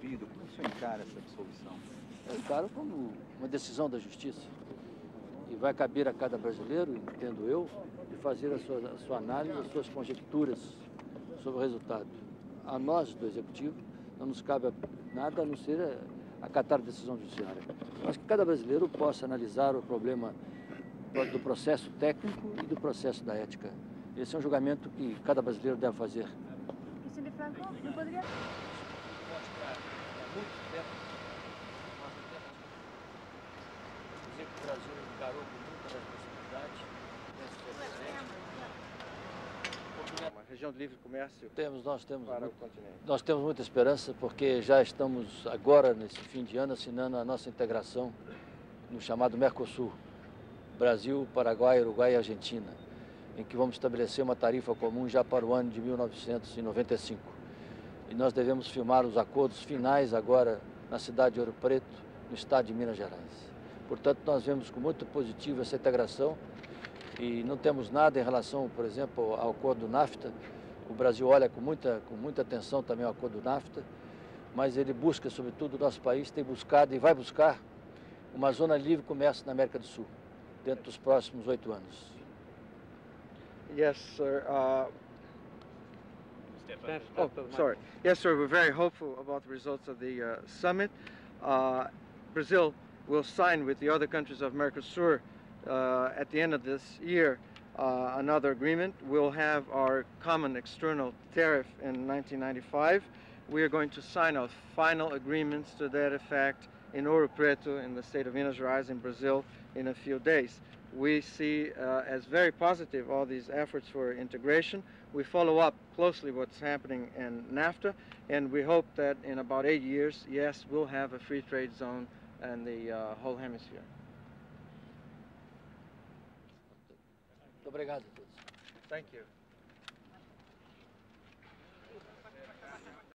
Como o senhor encara essa dissolução? Eu encaro como uma decisão da justiça. E vai caber a cada brasileiro, entendo eu, de fazer a sua, a sua análise, as suas conjecturas sobre o resultado. A nós, do Executivo, não nos cabe nada a não ser acatar a decisão judiciária. Mas que cada brasileiro possa analisar o problema do processo técnico e do processo da ética. Esse é um julgamento que cada brasileiro deve fazer. Franco, não poderia... Dizer que o Brasil encarou com muita responsabilidade Uma região de livre comércio Temos, nós temos, para muito, o continente. nós temos muita esperança porque já estamos agora, nesse fim de ano, assinando a nossa integração no chamado Mercosul. Brasil, Paraguai, Uruguai e Argentina, em que vamos estabelecer uma tarifa comum já para o ano de 1995. E nós devemos firmar os acordos finais agora na cidade de Ouro Preto, no estado de Minas Gerais. Portanto, nós vemos com muito positivo essa integração e não temos nada em relação, por exemplo, ao acordo do NAFTA. O Brasil olha com muita, com muita atenção também ao acordo do NAFTA, mas ele busca, sobretudo, o nosso país tem buscado e vai buscar uma zona de livre comércio na América do Sul, dentro dos próximos oito anos. Yes, sir. Uh, oh, sorry. Yes, sir. We're very hopeful about the results of the uh, summit. Uh, Brazil will sign with the other countries of Mercosur uh, at the end of this year uh, another agreement. We'll have our common external tariff in 1995. We are going to sign our final agreements to that effect in Ouro Preto in the state of Minas Gerais in Brazil in a few days. We see uh, as very positive all these efforts for integration. We follow up closely what's happening in NAFTA, and we hope that in about eight years, yes, we'll have a free trade zone in the uh, whole hemisphere. Obrigado. Thank you.